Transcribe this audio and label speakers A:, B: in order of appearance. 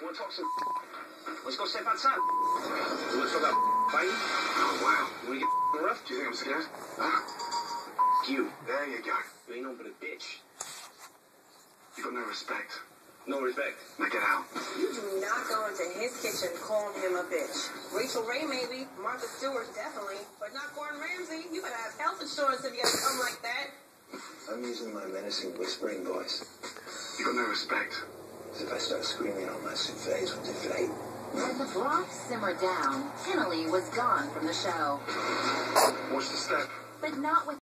A: Want to talk some? Let's go step outside. You want to talk about fighting?
B: Oh, wow.
A: You want to get rough?
B: Do you think I'm scared? Huh?
A: You.
B: There you go.
A: You ain't no but a bitch.
B: You got no respect.
A: No respect.
B: Now get out.
C: You do not go into his kitchen calling him a bitch. Rachael Ray maybe, Martha Stewart definitely, but not Gordon Ramsay. You better have health insurance if you gotta come like that.
D: I'm using my menacing whispering voice.
B: You got no respect.
D: As if I start screaming all my souffles will deflate.
E: As the broth simmered down, Kennelly was gone from the show.
B: Watch the step.
E: But not with